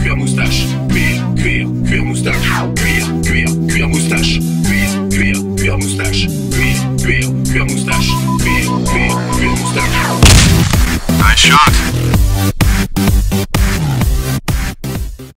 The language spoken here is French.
cuir moustache, cuir, cuir, cuir moustache, cuir, cuir, cuir moustache, cuir, cuir, cuir moustache, cuir, cuir, cuir moustache, cuir, cuir, cuir moustache. Nice shot.